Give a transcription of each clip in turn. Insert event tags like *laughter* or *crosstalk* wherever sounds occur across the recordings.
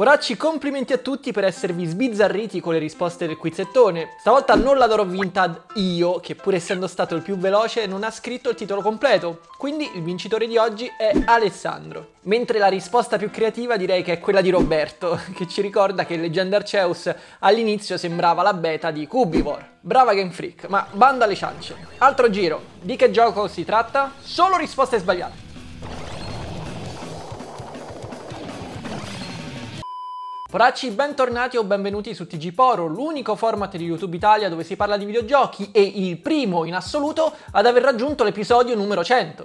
Poracci, complimenti a tutti per esservi sbizzarriti con le risposte del quizzettone. Stavolta non la darò vinta io, che pur essendo stato il più veloce non ha scritto il titolo completo. Quindi il vincitore di oggi è Alessandro. Mentre la risposta più creativa direi che è quella di Roberto, *laughs* che ci ricorda che Legend Arceus all'inizio sembrava la beta di Cubivore. Brava Game Freak, ma banda alle ciance. Altro giro, di che gioco si tratta? Solo risposte sbagliate. Poracci, bentornati o benvenuti su TG Poro, l'unico format di YouTube Italia dove si parla di videogiochi e il primo in assoluto ad aver raggiunto l'episodio numero 100.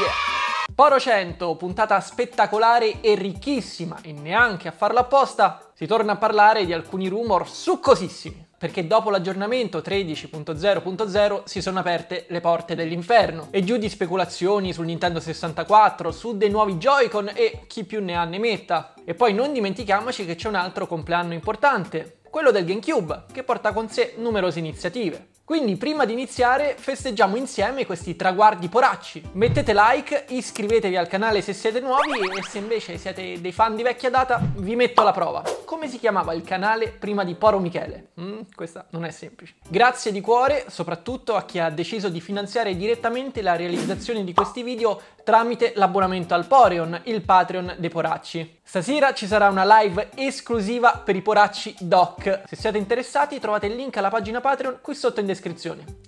Yeah. Poro 100, puntata spettacolare e ricchissima e neanche a farlo apposta, si torna a parlare di alcuni rumor succosissimi perché dopo l'aggiornamento 13.0.0 si sono aperte le porte dell'inferno e giù di speculazioni sul Nintendo 64, su dei nuovi Joy-Con e chi più ne ha ne metta. E poi non dimentichiamoci che c'è un altro compleanno importante, quello del GameCube, che porta con sé numerose iniziative. Quindi prima di iniziare festeggiamo insieme questi traguardi poracci. Mettete like, iscrivetevi al canale se siete nuovi e se invece siete dei fan di vecchia data vi metto alla prova. Come si chiamava il canale prima di Poro Michele? Mm, questa non è semplice. Grazie di cuore soprattutto a chi ha deciso di finanziare direttamente la realizzazione di questi video tramite l'abbonamento al Poreon, il Patreon dei Poracci. Stasera ci sarà una live esclusiva per i Poracci Doc. Se siete interessati trovate il link alla pagina Patreon qui sotto in descrizione.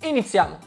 Iniziamo!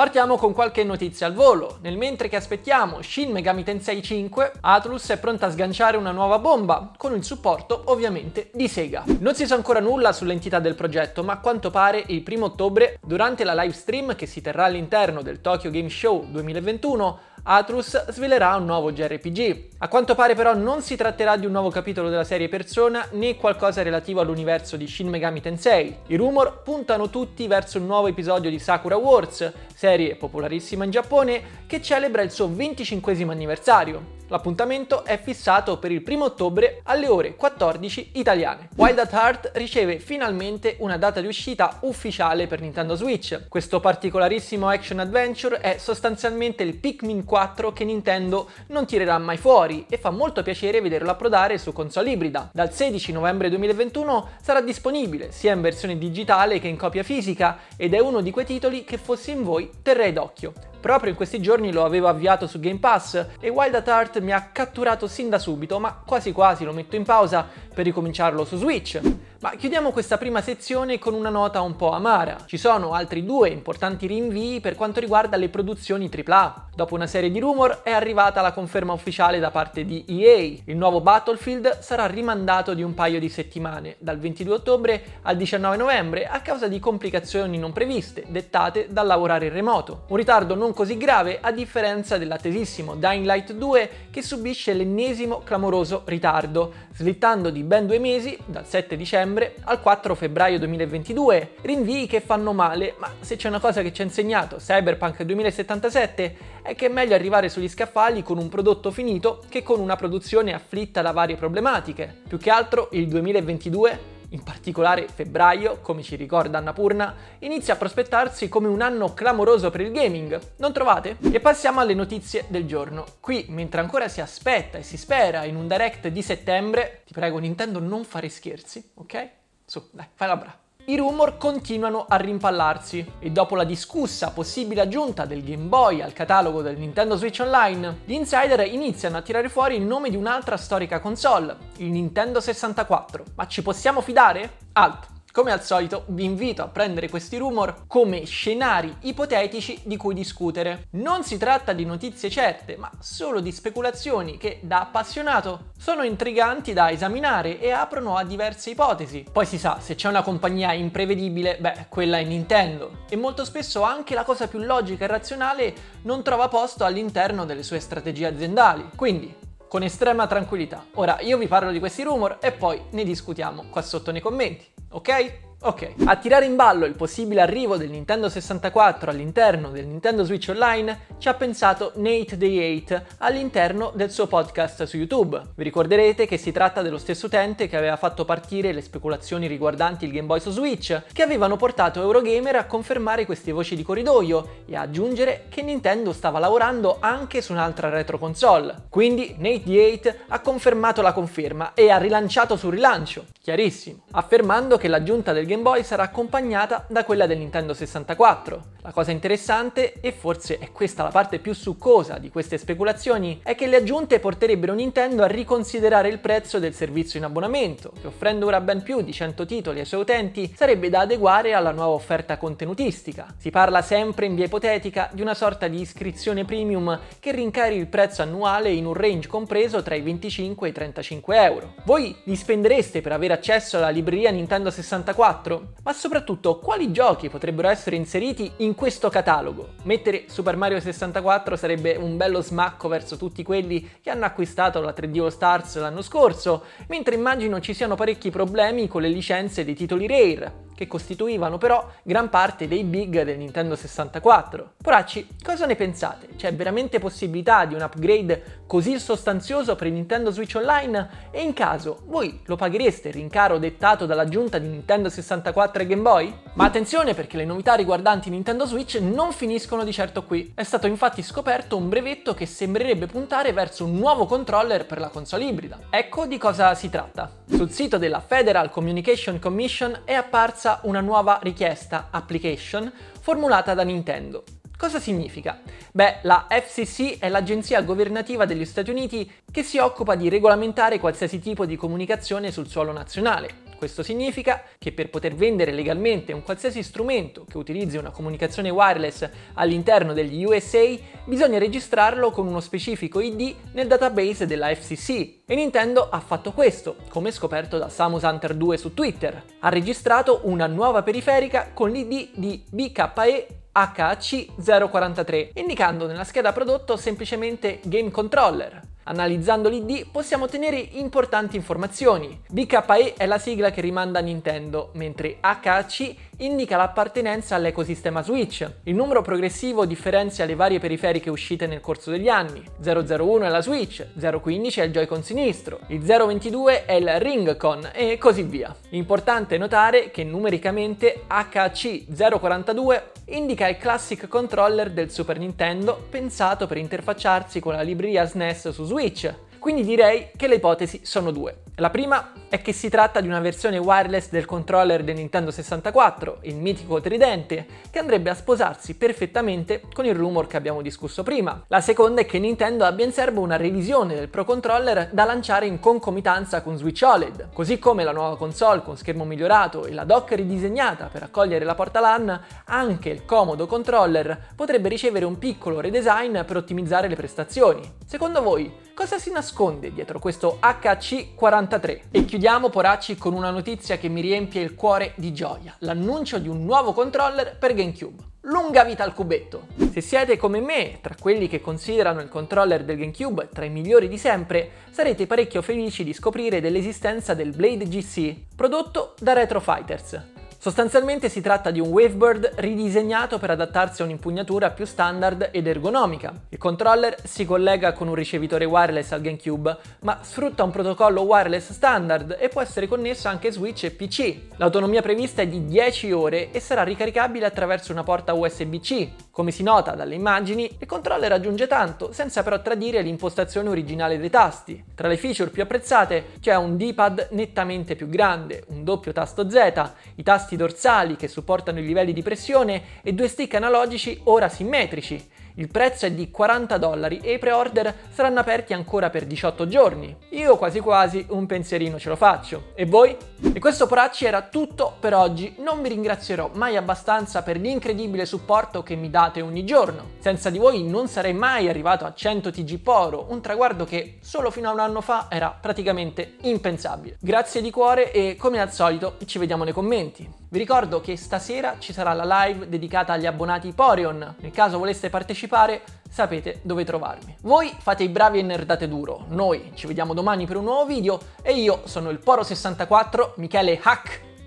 Partiamo con qualche notizia al volo. Nel mentre che aspettiamo Shin Megami Tensei 5, Atlus è pronta a sganciare una nuova bomba, con il supporto ovviamente di Sega. Non si sa ancora nulla sull'entità del progetto, ma a quanto pare il primo ottobre, durante la live stream che si terrà all'interno del Tokyo Game Show 2021, Atlus svelerà un nuovo JRPG. A quanto pare però non si tratterà di un nuovo capitolo della serie Persona né qualcosa relativo all'universo di Shin Megami Tensei. I rumor puntano tutti verso un nuovo episodio di Sakura Wars, serie popolarissima in Giappone che celebra il suo 25 anniversario. L'appuntamento è fissato per il 1 ottobre alle ore 14 italiane. Wild at Heart riceve finalmente una data di uscita ufficiale per Nintendo Switch. Questo particolarissimo action adventure è sostanzialmente il Pikmin 4 che Nintendo non tirerà mai fuori e fa molto piacere vederlo approdare su console ibrida. Dal 16 novembre 2021 sarà disponibile sia in versione digitale che in copia fisica ed è uno di quei titoli che fossi in voi terrei d'occhio. Proprio in questi giorni lo avevo avviato su Game Pass e Wild at Heart mi ha catturato sin da subito, ma quasi quasi lo metto in pausa per ricominciarlo su Switch. Ma chiudiamo questa prima sezione con una nota un po' amara. Ci sono altri due importanti rinvii per quanto riguarda le produzioni AAA. Dopo una serie di rumor è arrivata la conferma ufficiale da parte di EA. Il nuovo Battlefield sarà rimandato di un paio di settimane, dal 22 ottobre al 19 novembre, a causa di complicazioni non previste, dettate dal lavorare in remoto. Un ritardo non così grave a differenza dell'attesissimo Dying Light 2 che subisce l'ennesimo clamoroso ritardo, slittando di ben due mesi, dal 7 dicembre dicembre al 4 febbraio 2022. Rinvii che fanno male, ma se c'è una cosa che ci ha insegnato Cyberpunk 2077 è che è meglio arrivare sugli scaffali con un prodotto finito che con una produzione afflitta da varie problematiche. Più che altro il 2022 in particolare febbraio, come ci ricorda Annapurna, inizia a prospettarsi come un anno clamoroso per il gaming, non trovate? E passiamo alle notizie del giorno. Qui, mentre ancora si aspetta e si spera in un direct di settembre, ti prego Nintendo non fare scherzi, ok? Su, dai, fai la brava. I rumor continuano a rimpallarsi e dopo la discussa possibile aggiunta del Game Boy al catalogo del Nintendo Switch Online, gli insider iniziano a tirare fuori il nome di un'altra storica console, il Nintendo 64. Ma ci possiamo fidare? Alt. Come al solito vi invito a prendere questi rumor come scenari ipotetici di cui discutere. Non si tratta di notizie certe, ma solo di speculazioni che da appassionato sono intriganti da esaminare e aprono a diverse ipotesi. Poi si sa, se c'è una compagnia imprevedibile, beh, quella è Nintendo. E molto spesso anche la cosa più logica e razionale non trova posto all'interno delle sue strategie aziendali. Quindi, con estrema tranquillità. Ora io vi parlo di questi rumor e poi ne discutiamo qua sotto nei commenti ok? Ok, a tirare in ballo il possibile arrivo del Nintendo 64 all'interno del Nintendo Switch Online ci ha pensato Nate Day 8 all'interno del suo podcast su YouTube. Vi ricorderete che si tratta dello stesso utente che aveva fatto partire le speculazioni riguardanti il Game Boy su Switch, che avevano portato Eurogamer a confermare queste voci di corridoio e a aggiungere che Nintendo stava lavorando anche su un'altra retro console. Quindi Nate Day 8 ha confermato la conferma e ha rilanciato sul rilancio, chiarissimo, affermando che l'aggiunta del Game Boy sarà accompagnata da quella del Nintendo 64. La cosa interessante, e forse è questa la parte più succosa di queste speculazioni, è che le aggiunte porterebbero Nintendo a riconsiderare il prezzo del servizio in abbonamento, che offrendo ora ben più di 100 titoli ai suoi utenti sarebbe da adeguare alla nuova offerta contenutistica. Si parla sempre in via ipotetica di una sorta di iscrizione premium che rincari il prezzo annuale in un range compreso tra i 25 e i 35 euro. Voi li spendereste per avere accesso alla libreria Nintendo 64? Ma soprattutto quali giochi potrebbero essere inseriti in in questo catalogo. Mettere Super Mario 64 sarebbe un bello smacco verso tutti quelli che hanno acquistato la 3D All Stars l'anno scorso, mentre immagino ci siano parecchi problemi con le licenze dei titoli Rare, che costituivano però gran parte dei big del Nintendo 64. Poracci, cosa ne pensate? C'è veramente possibilità di un upgrade così sostanzioso per il Nintendo Switch Online? E in caso, voi lo paghereste il rincaro dettato dall'aggiunta di Nintendo 64 e Game Boy? Ma attenzione perché le novità riguardanti Nintendo Switch non finiscono di certo qui. È stato infatti scoperto un brevetto che sembrerebbe puntare verso un nuovo controller per la console ibrida. Ecco di cosa si tratta. Sul sito della Federal Communication Commission è apparsa avanza una nuova richiesta application formulata da Nintendo. Cosa significa? Beh, la FCC è l'agenzia governativa degli Stati Uniti che si occupa di regolamentare qualsiasi tipo di comunicazione sul suolo nazionale. Questo significa che per poter vendere legalmente un qualsiasi strumento che utilizzi una comunicazione wireless all'interno degli USA bisogna registrarlo con uno specifico ID nel database della FCC. E Nintendo ha fatto questo, come scoperto da Samus Hunter 2 su Twitter. Ha registrato una nuova periferica con l'ID di BKE HC043, indicando nella scheda prodotto semplicemente Game Controller. Analizzando l'ID possiamo ottenere importanti informazioni. BKE è la sigla che rimanda a Nintendo, mentre HAC indica l'appartenenza all'ecosistema Switch. Il numero progressivo differenzia le varie periferiche uscite nel corso degli anni. 001 è la Switch, 015 è il Joy-Con sinistro, il 022 è il Ring-Con e così via. Importante notare che numericamente HC042 indica il Classic Controller del Super Nintendo pensato per interfacciarsi con la libreria SNES su Switch, quindi direi che le ipotesi sono due. La prima è che si tratta di una versione wireless del controller del Nintendo 64, il mitico tridente, che andrebbe a sposarsi perfettamente con il rumor che abbiamo discusso prima. La seconda è che Nintendo abbia in serbo una revisione del Pro Controller da lanciare in concomitanza con Switch OLED, così come la nuova console con schermo migliorato e la dock ridisegnata per accogliere la porta LAN, anche il comodo controller potrebbe ricevere un piccolo redesign per ottimizzare le prestazioni. Secondo voi, cosa si nasconde dietro questo HC40 43. E chiudiamo Poracci con una notizia che mi riempie il cuore di gioia, l'annuncio di un nuovo controller per GameCube. Lunga vita al cubetto! Se siete come me, tra quelli che considerano il controller del GameCube tra i migliori di sempre, sarete parecchio felici di scoprire dell'esistenza del Blade GC, prodotto da Retro Fighters. Sostanzialmente si tratta di un Wavebird ridisegnato per adattarsi a un'impugnatura più standard ed ergonomica. Il controller si collega con un ricevitore wireless al GameCube, ma sfrutta un protocollo wireless standard e può essere connesso anche Switch e PC. L'autonomia prevista è di 10 ore e sarà ricaricabile attraverso una porta USB-C. Come si nota dalle immagini, il controller raggiunge tanto, senza però tradire l'impostazione originale dei tasti. Tra le feature più apprezzate c'è un D-pad nettamente più grande, un doppio tasto Z, i tasti tasti dorsali che supportano i livelli di pressione e due stick analogici ora simmetrici, il prezzo è di 40 dollari e i pre-order saranno aperti ancora per 18 giorni. Io quasi quasi un pensierino ce lo faccio. E voi? E questo poracci era tutto per oggi. Non vi ringrazierò mai abbastanza per l'incredibile supporto che mi date ogni giorno. Senza di voi non sarei mai arrivato a 100 TG Poro, un traguardo che solo fino a un anno fa era praticamente impensabile. Grazie di cuore e come al solito ci vediamo nei commenti. Vi ricordo che stasera ci sarà la live dedicata agli abbonati Porion. Nel caso voleste partecipare, sapete dove trovarmi. Voi fate i bravi e nerdate duro. Noi ci vediamo domani per un nuovo video e io sono il Poro64, Michele Hack.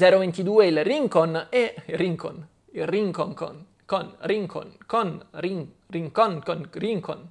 ...022 il Rincon e... Rincon... Il Rincon con con Rincon, con Rin, Rincon, con Rincon.